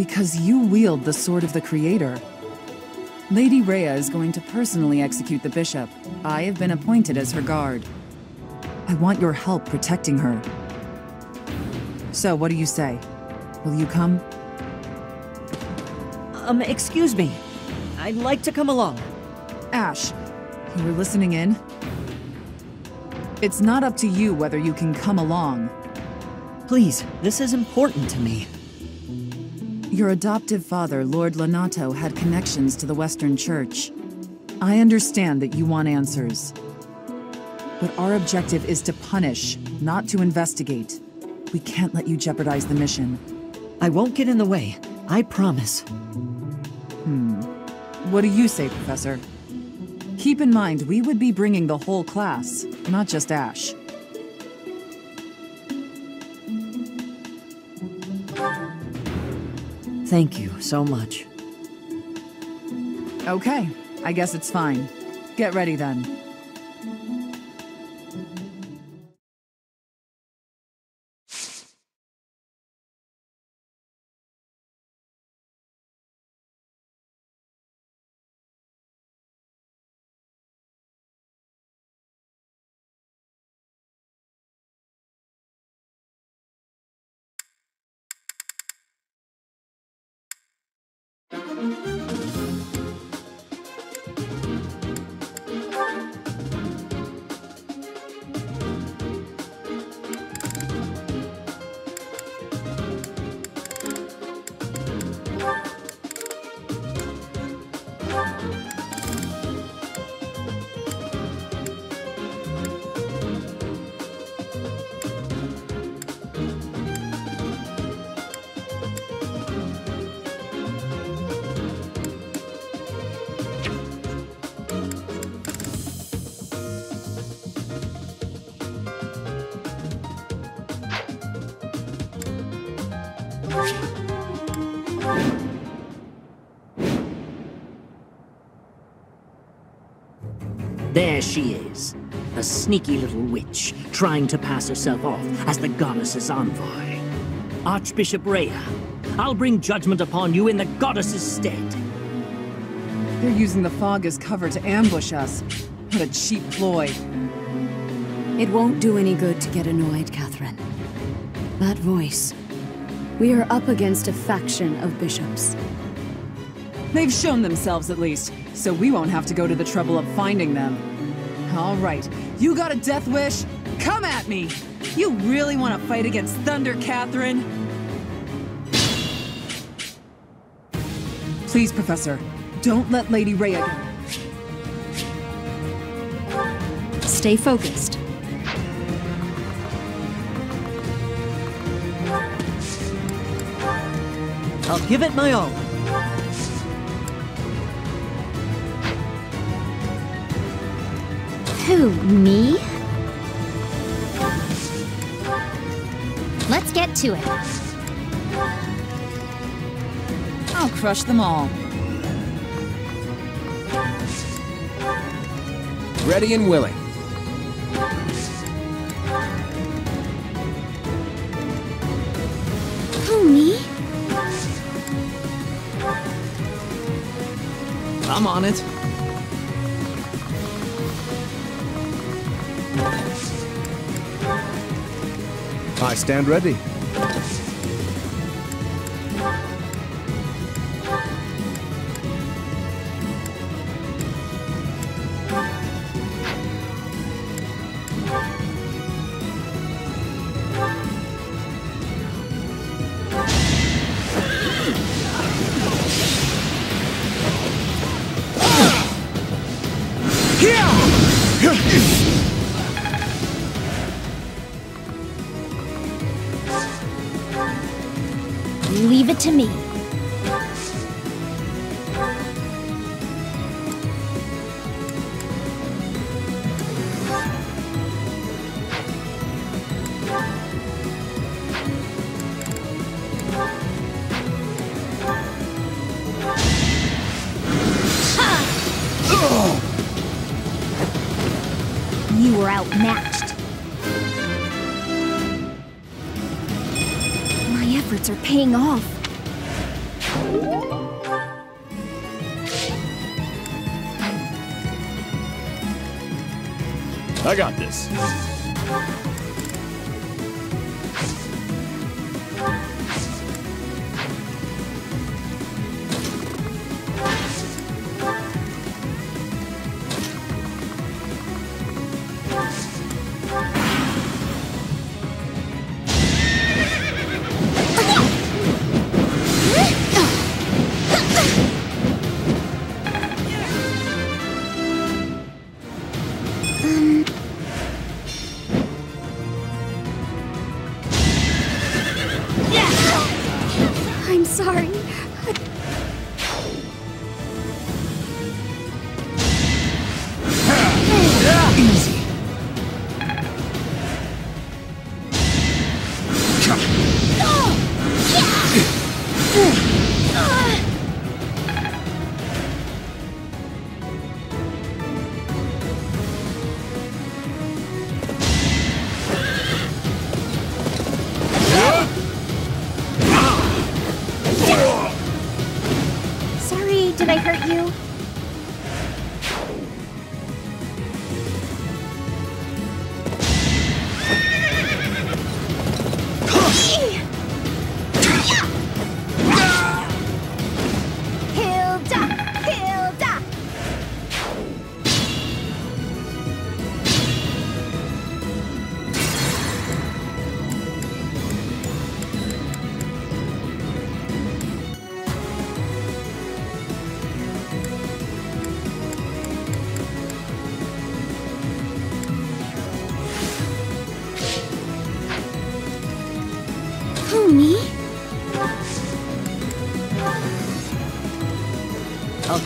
Because you wield the Sword of the Creator. Lady Rhea is going to personally execute the bishop. I have been appointed as her guard. I want your help protecting her. So, what do you say? Will you come? Um, excuse me. I'd like to come along. Ashe, you were listening in? It's not up to you whether you can come along. Please, this is important to me. Your adoptive father, Lord Lonato, had connections to the Western Church. I understand that you want answers. But our objective is to punish, not to investigate. We can't let you jeopardize the mission. I won't get in the way. I promise. Hmm. What do you say, Professor? Keep in mind, we would be bringing the whole class, not just Ashe. Thank you so much. Okay, I guess it's fine. Get ready then. There she is, a sneaky little witch, trying to pass herself off as the goddess's envoy. Archbishop Rhea, I'll bring judgment upon you in the goddess's stead. They're using the fog as cover to ambush us. What a cheap ploy. It won't do any good to get annoyed, Catherine. That voice. We are up against a faction of bishops. They've shown themselves at least, so we won't have to go to the trouble of finding them. All right, you got a death wish? Come at me! You really want to fight against Thunder, Catherine? Please, Professor, don't let Lady Rhea go. Stay focused. I'll give it my all. Who, me? Let's get to it. I'll crush them all. Ready and willing. Who, me? I'm on it. I stand ready. I got this.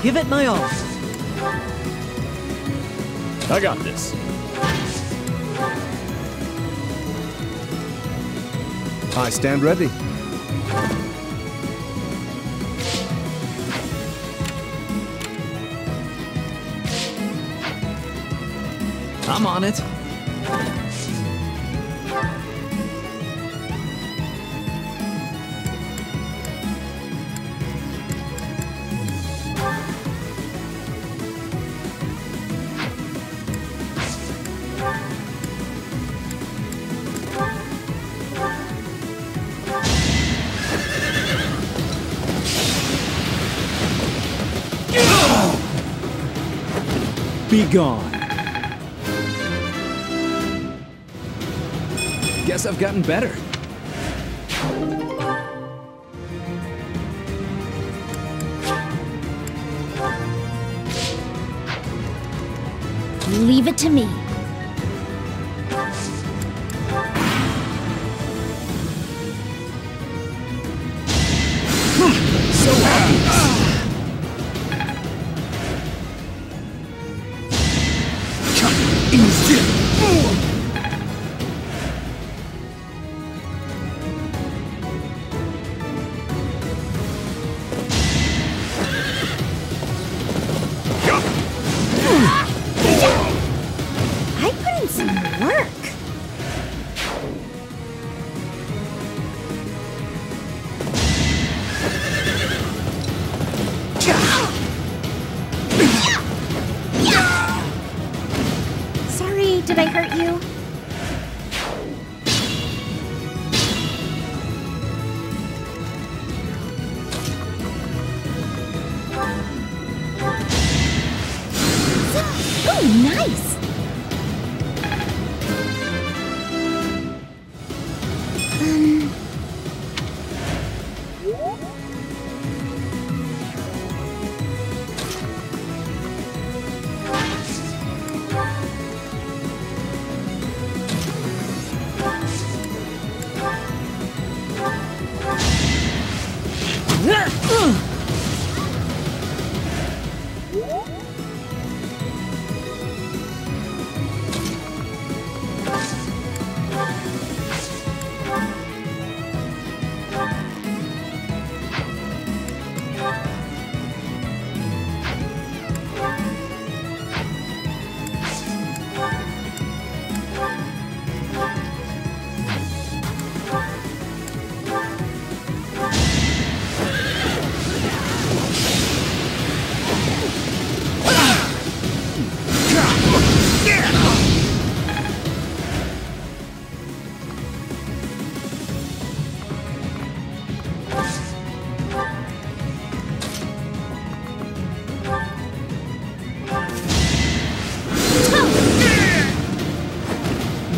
Give it my all. I got this. I stand ready. I'm on it. Be gone. Guess I've gotten better. Leave it to me.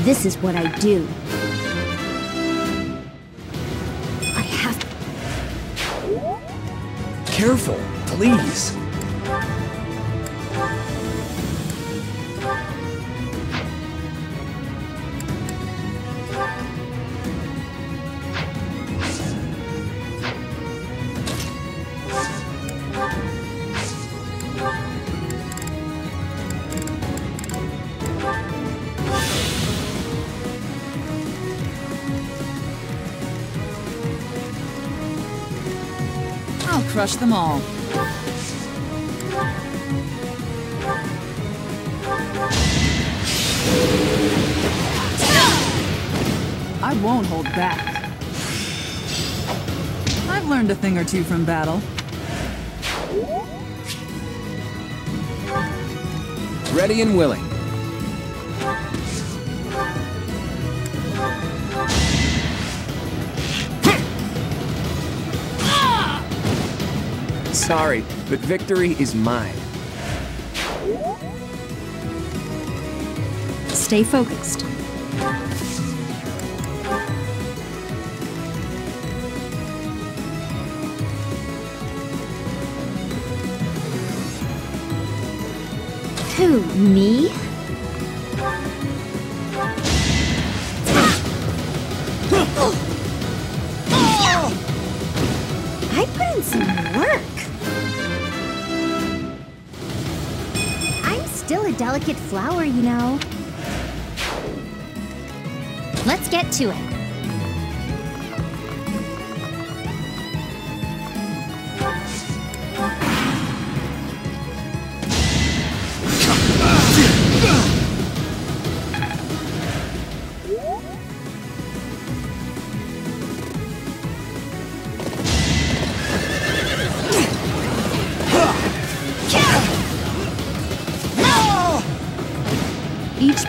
This is what I do. I have Careful, please. Crush them all. I won't hold back. I've learned a thing or two from battle. Ready and willing. Sorry, but victory is mine. Stay focused. Who, me? Delicate flower, you know. Let's get to it.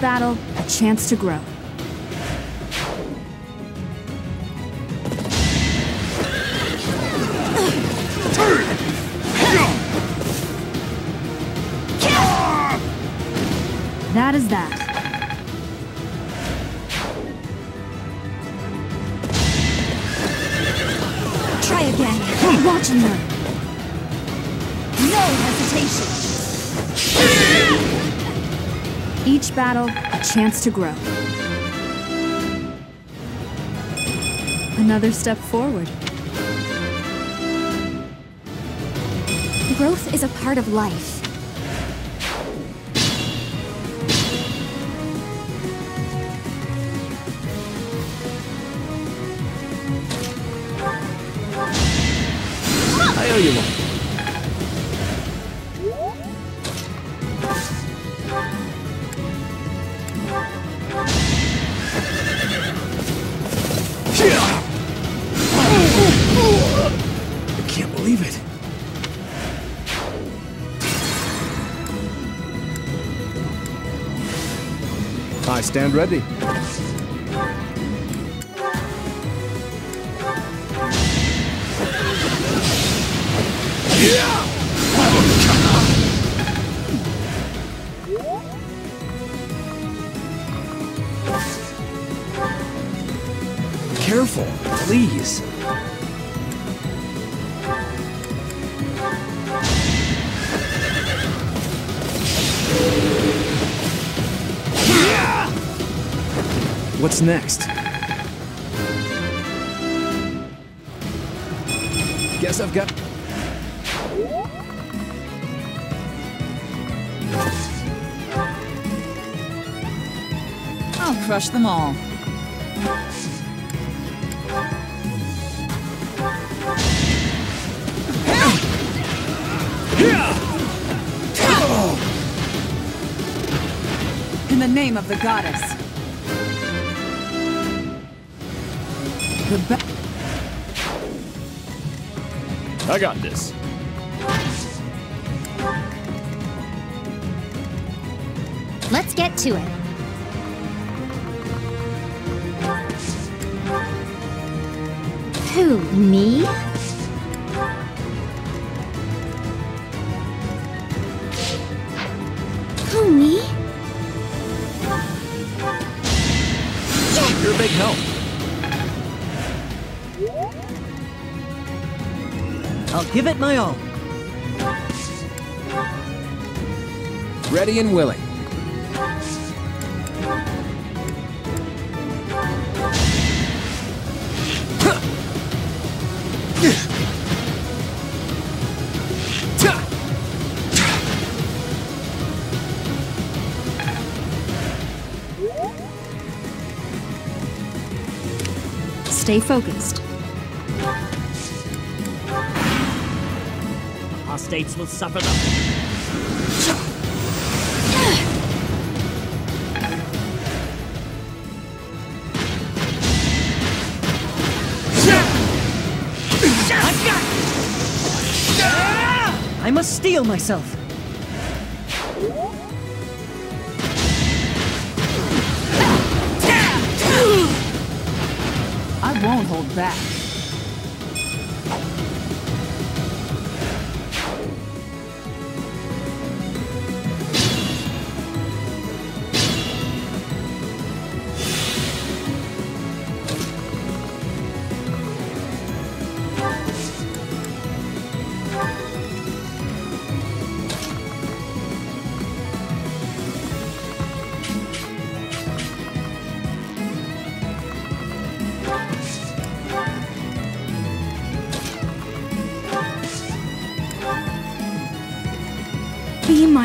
Battle, a chance to grow. That is that. Try again. Watch and learn. No hesitation. Each battle, a chance to grow. Another step forward. Growth is a part of life. I owe you one. Stand ready. Careful, please. What's next? Guess I've got. I'll crush them all. In the name of the goddess. The I got this. Let's get to it. Who, me? I'll give it my all. Ready and willing. Stay focused. Apostates will suffer the... I must steel myself. I won't hold back.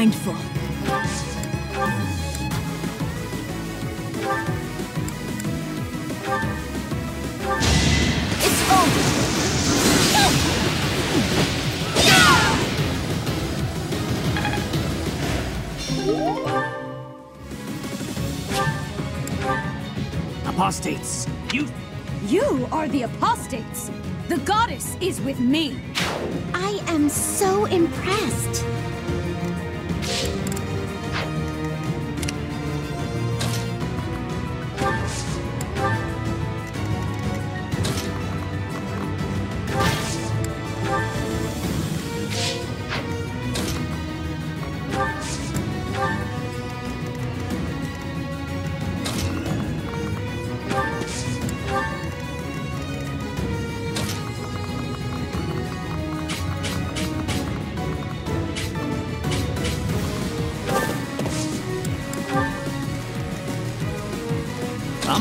Mindful. It's over. Apostates, you... You are the apostates. The goddess is with me. I am so impressed.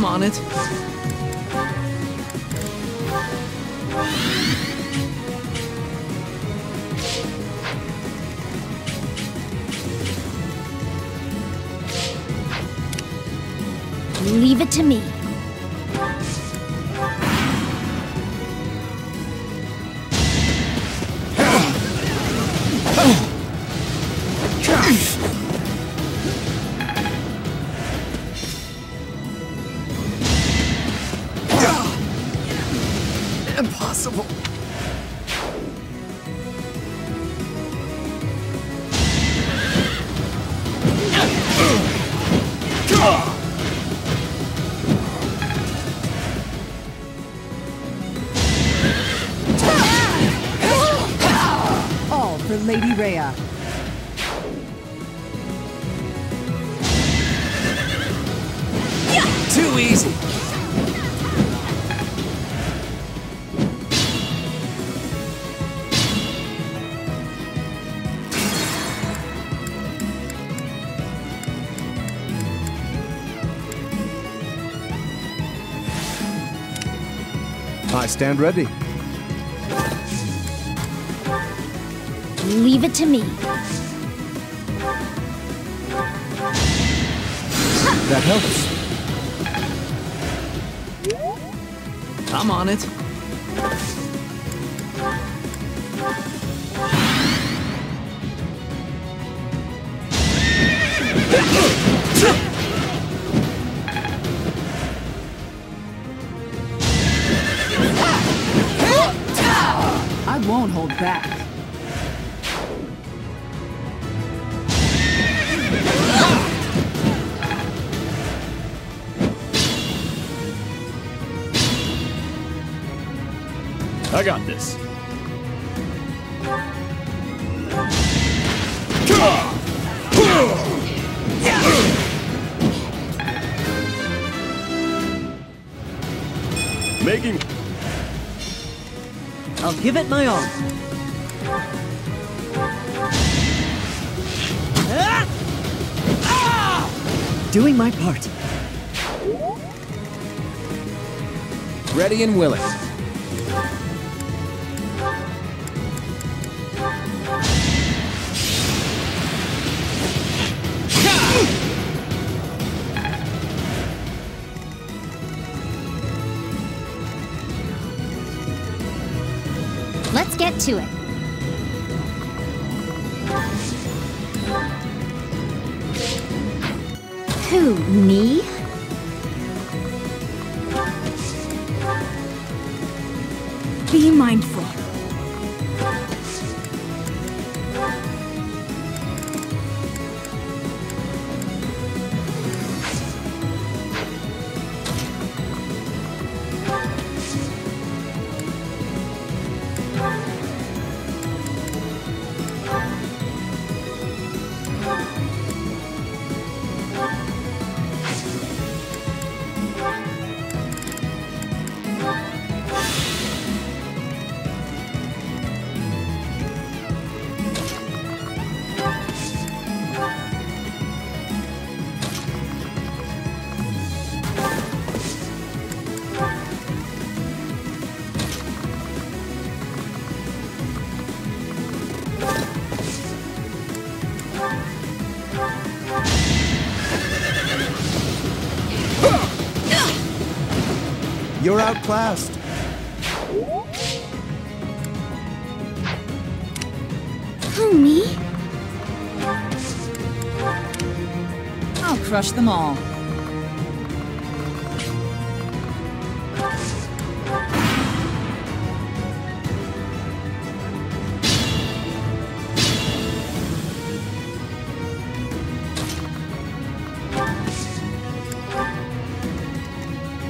I'm on it. Leave it to me. I stand ready. Leave it to me. That helps. I'm on it. Give it my all. Doing my part. Ready and willing. To it. Who, me? Outclassed. Who, me? I'll crush them all.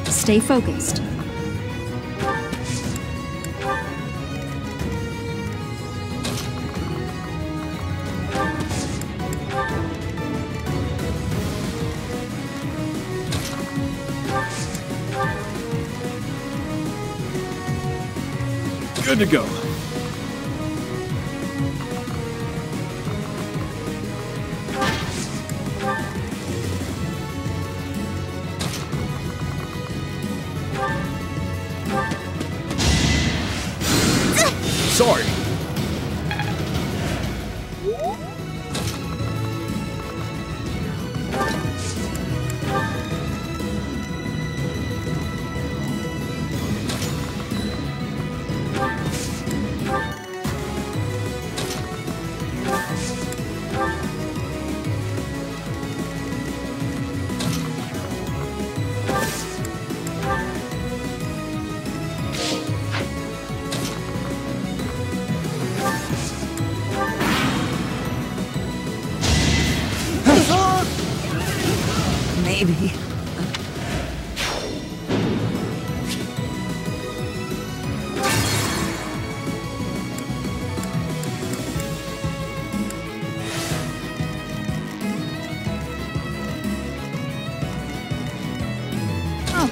Stay focused. To go. Sorry.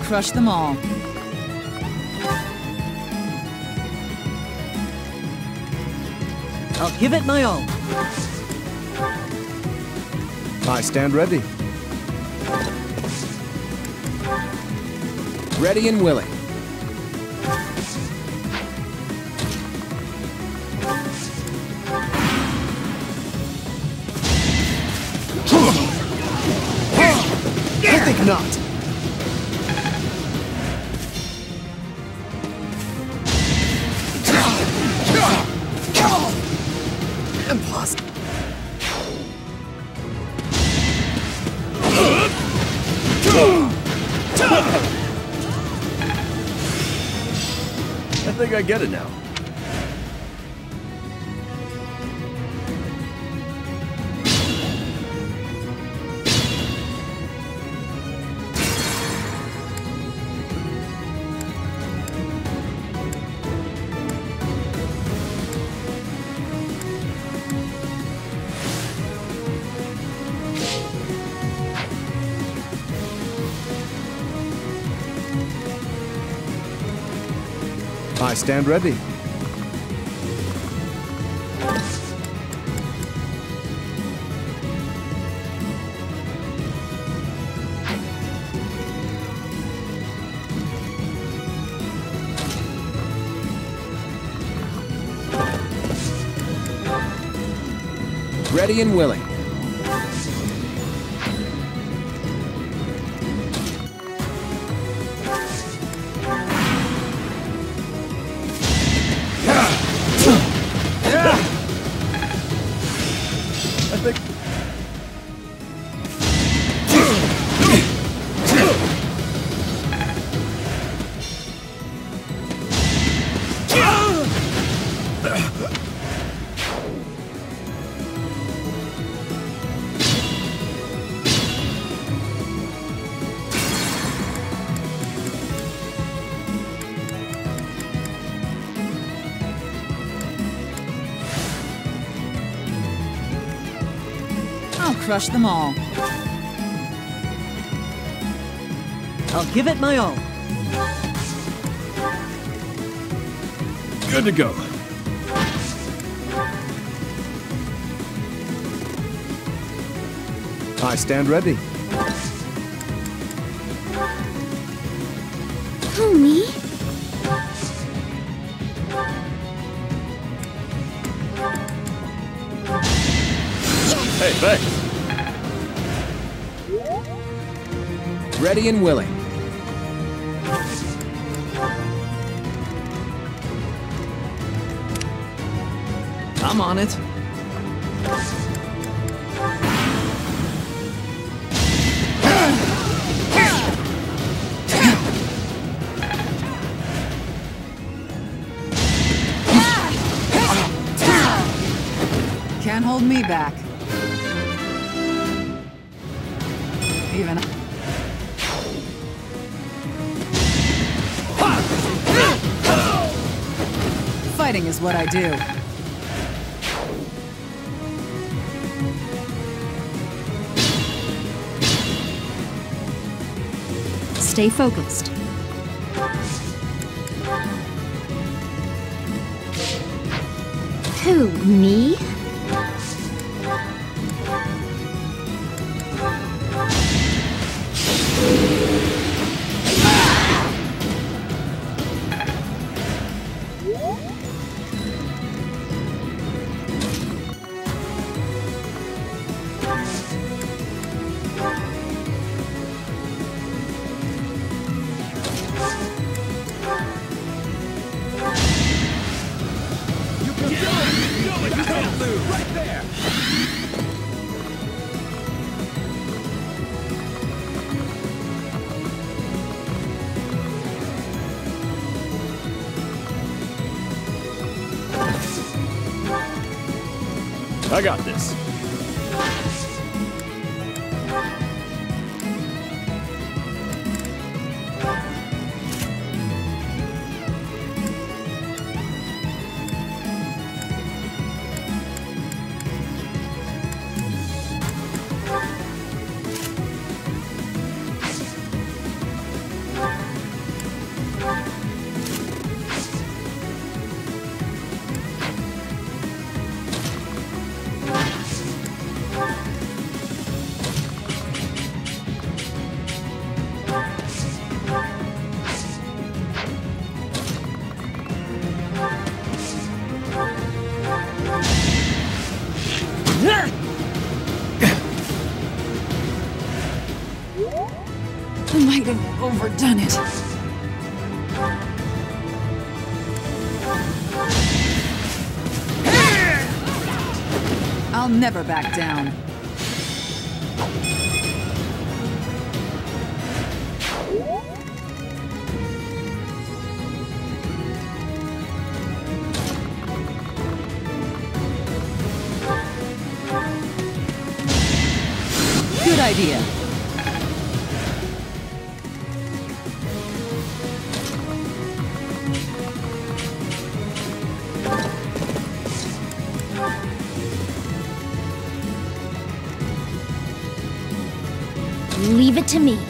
Crush them all. I'll give it my all. I stand ready. Ready and willing. I think not. I get it now. Stand ready. Ready and willing. Crush them all. I'll give it my all. good to go. I stand ready. Who, me? Hey, thanks. Ready and willing. I'm on it. Can't hold me back. Fighting is what I do. Stay focused. Who, me? I got this. I might have overdone it. I'll never back down. Good idea. To me.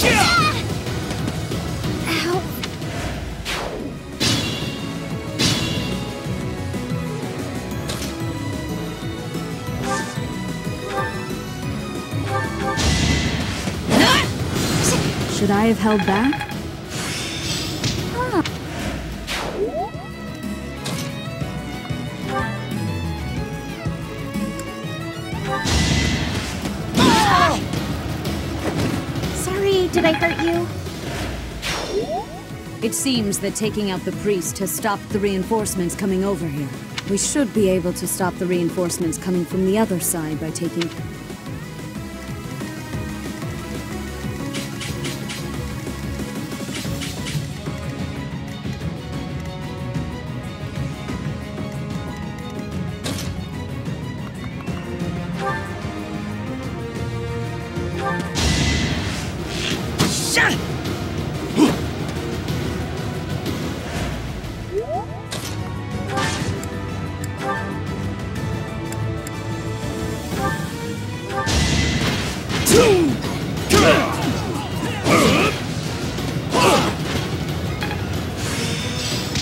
Should I have held back? Seems that taking out the priest has stopped the reinforcements coming over here. We should be able to stop the reinforcements coming from the other side by taking...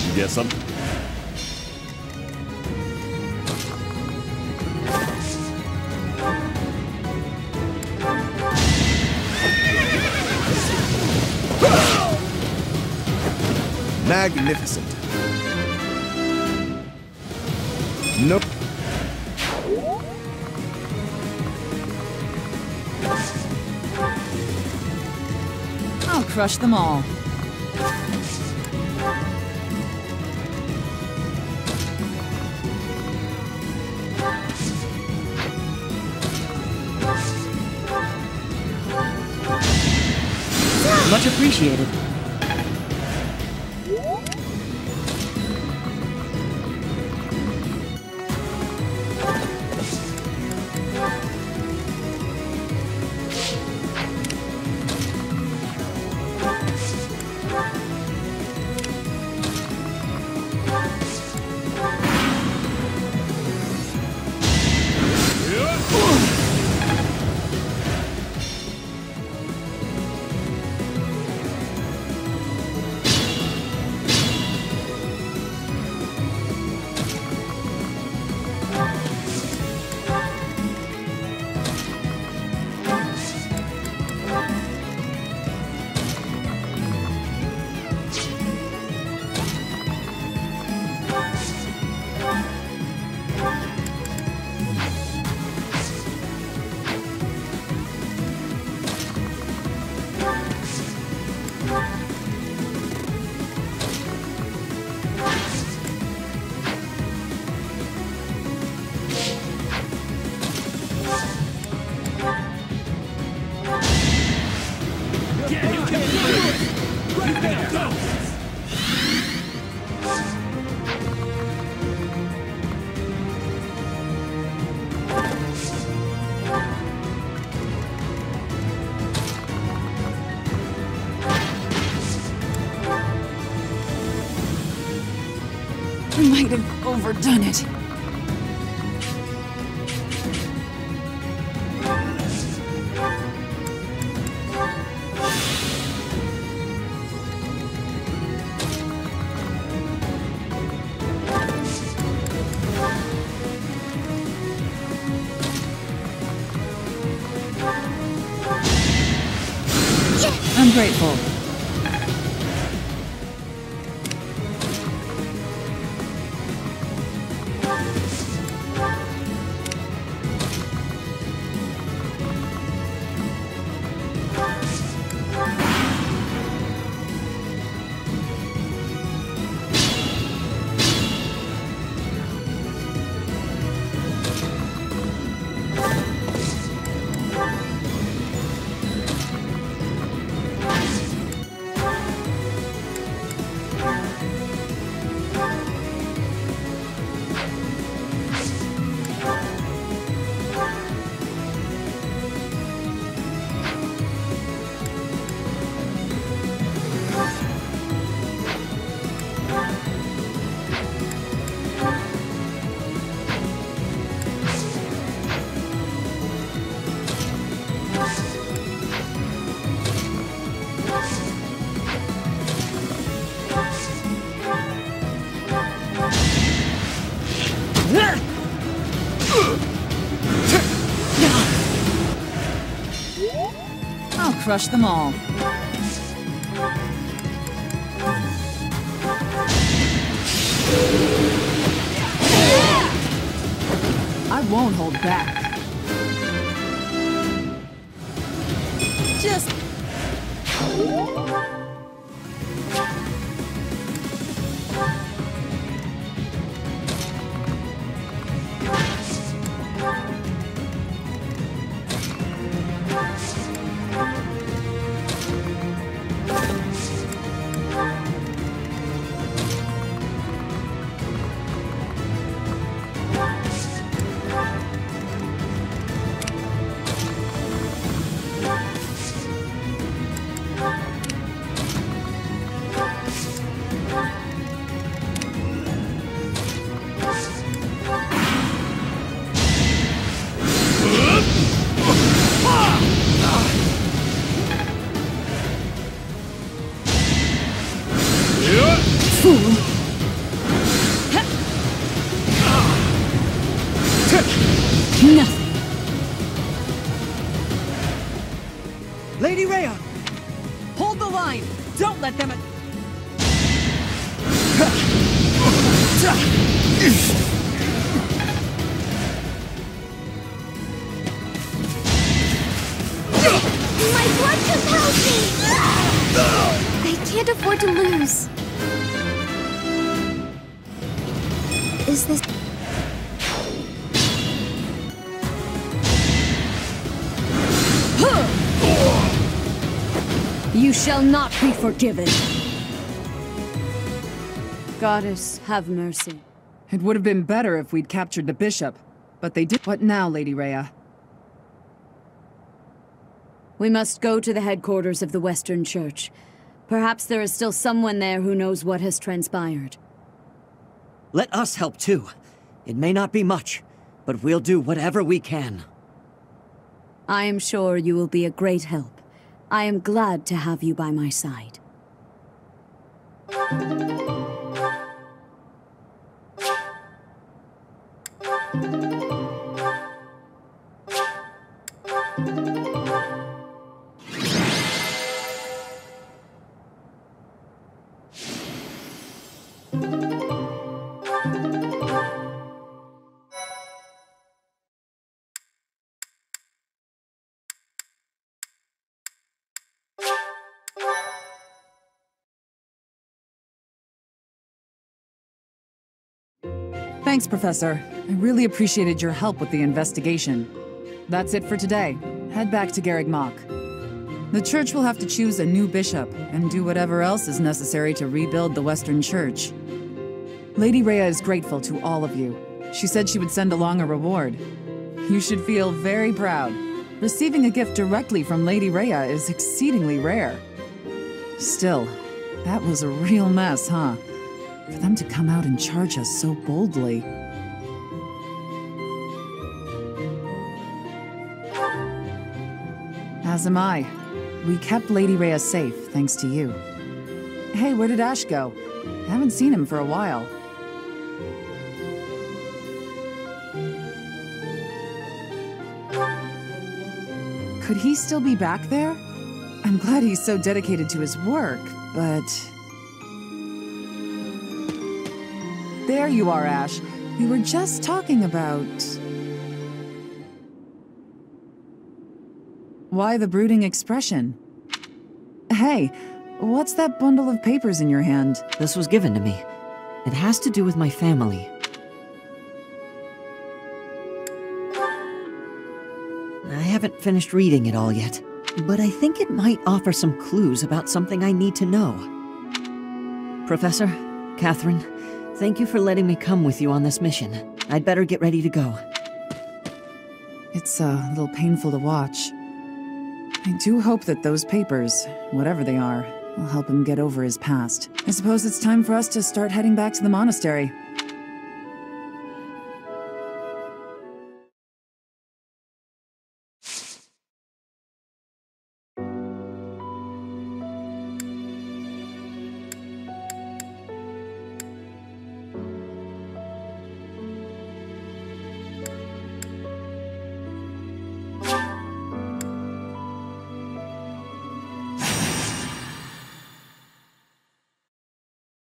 You get some? Magnificent. Nope. I'll crush them all. Appreciated. Overdone it. I'm grateful. I'll crush them all. I won't hold back. Just... Lady Rhea! Hold the line! Don't let them... My blood compels me! I can't afford to lose. You shall not be forgiven. Goddess, have mercy. It would have been better if we'd captured the bishop. But they did- What now, Lady Rhea? We must go to the headquarters of the Western Church. Perhaps there is still someone there who knows what has transpired. Let us help too. It may not be much, but we'll do whatever we can. I am sure you will be a great help. I am glad to have you by my side. Thanks, Professor. I really appreciated your help with the investigation. That's it for today. Head back to Garreg Mach. The church will have to choose a new bishop and do whatever else is necessary to rebuild the Western Church. Lady Rhea is grateful to all of you. She said she would send along a reward. You should feel very proud. Receiving a gift directly from Lady Rhea is exceedingly rare. Still, that was a real mess, huh? For them to come out and charge us so boldly. As am I. We kept Lady Rhea safe, thanks to you. Hey, where did Ashe go? I Haven't seen him for a while. Could he still be back there? I'm glad he's so dedicated to his work, but... There you are, Ashe. We were just talking about... Why the brooding expression? Hey, what's that bundle of papers in your hand? This was given to me. It has to do with my family. I haven't finished reading it all yet, but I think it might offer some clues about something I need to know. Professor, Catherine, thank you for letting me come with you on this mission. I'd better get ready to go. It's uh, a little painful to watch. I do hope that those papers, whatever they are, will help him get over his past. I suppose it's time for us to start heading back to the monastery.